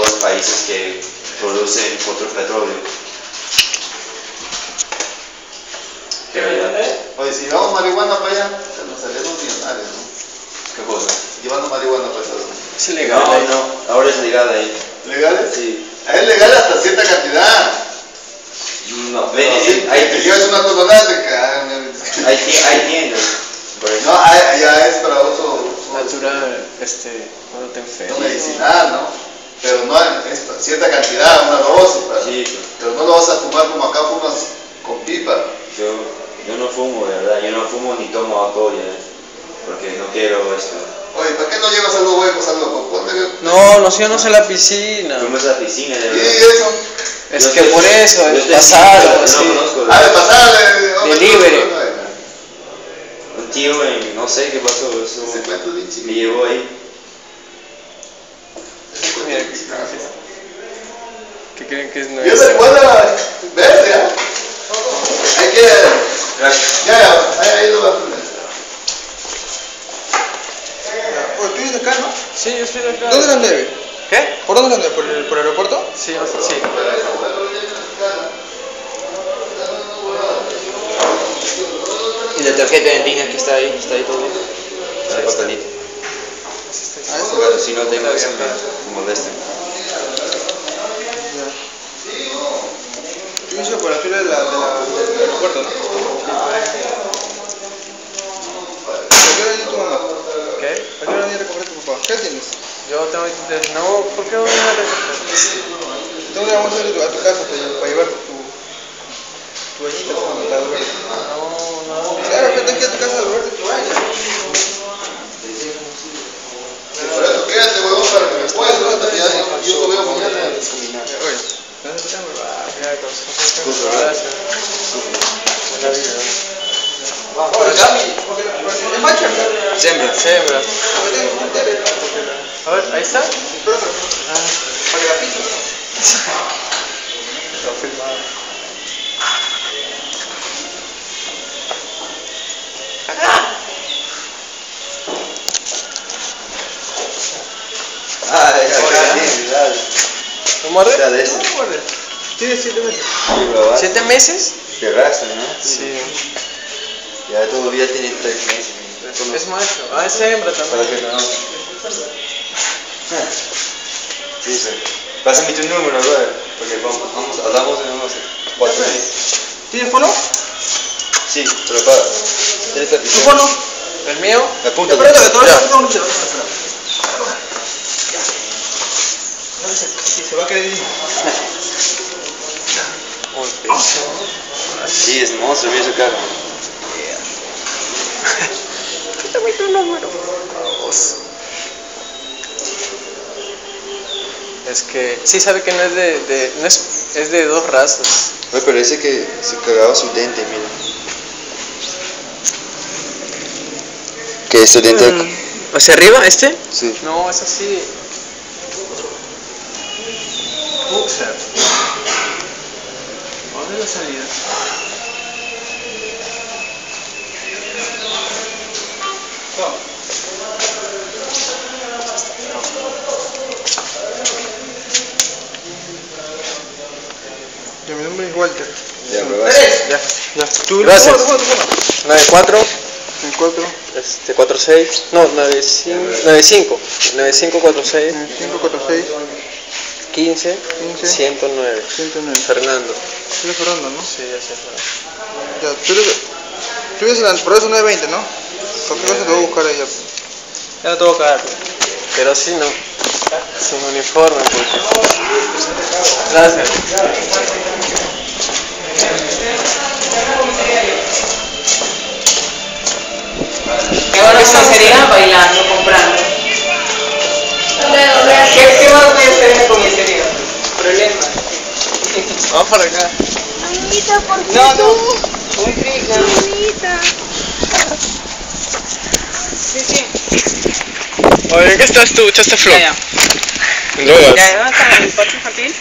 los países que producen petróleo. Oye, si llevamos marihuana para allá, nos salimos millonarios, ¿no? ¿Qué cosa? Llevando marihuana para allá. Es ilegal. No, no, ahora es legal ahí. ¿Legales? Sí. Es legal hasta cierta cantidad. No, ven, no, sí, hay, te llevas una tonelada de hay, hay tiendas. No, allá es para este, cuando te enfermas. No medicinal, ¿no? Pero no es cierta cantidad, una dosis. Sí. Pero no lo vas a fumar como acá fumas con pipa. Yo, yo no fumo, de verdad. Yo no fumo ni tomo alcohol, ¿ya? porque no quiero esto. Oye, ¿para qué no llevas algo huevos, algo? Ponte No, no, si yo no sé la piscina. Fuimos a la piscina, de verdad. Sí, eso. Es que por eso, es pasar, no conozco. Ah, de pasar, de, libre. Un tío, no sé qué pasó, eso me llevó ahí. ¿qué creen que es nuevo? Yo soy verde, ¿eh? Hay que... Ya, ya, ahí, lo va a poner. ¿Tú eres de acá, no? Sí, yo soy de acá. ¿Dónde la nieve? ¿Qué? ¿Por dónde la ¿Por el, ¿Por el aeropuerto? Sí, sí. Y la tarjeta de línea que está ahí, está ahí todo. Está el papelito. Ah. Si no tengo, que me molesten. De la, de la, del aeropuerto, ¿no? ¿A qué hora viene tu mamá? ¿Qué? ¿A qué hora viene a recoger tu papá? ¿Qué tienes? Yo tengo 23. No, ¿por qué voy a recoger? ¿Dónde vamos a ir a tu casa para, llevarte tu, tu? Siembra. Siembra. A ver, ahí está. Ah. ¿No muerde? Está de eso. No muerde. Tiene siete meses. Sí, probar. ¿Siete meses? Qué raza, ¿no? Sí. Ya todavía tiene tres meses. Es macho. Ah, es hembra Para también. que no. Sí, sí. Pásame tu número, brother. Porque vamos, vamos hablamos en unos cuatro meses. ¿Tienes fono? Sí, pero para. ¿Tienes la ¿Tu fono? ¿El mío? Apunta. Espérate, que todavía no no, Sí, se va a quedar ahí. Sí, es monstruo, mira su cara. Dame tu número. Es que sí sabe que no es de, de no es, es de dos razas. Me parece que se cagaba su diente, mira. ¿Qué es su diente? Mm, ¿Hacia arriba este? Sí. No, es así. Boxer. ¿Dónde la salida? Ya, mi nombre es Walter. Ya, me va. Ya, ya. ¿Tu Gracias. ¿Tu fono? 94 El 4, este 46 no 95 95 9546 5, 4, 6, 15 15, 109 109. Fernando. Tú eres Fernando, ¿no? Sí, ya sé. Ya, tú eres... Tú eres el por eso 920, ¿no? Cualquier cosa te voy a buscar ahí. ya. No tengo que dar. Pero sí no. Sin uniforme, porque. Gracias. Vamos para acá. Anita, ¿por qué No, no. tú? Muy rica. Anita. Sí, sí. Oye, ¿qué estás tú? ¿Echaste flor? Ya, ya. ¿dónde está el parque infantil?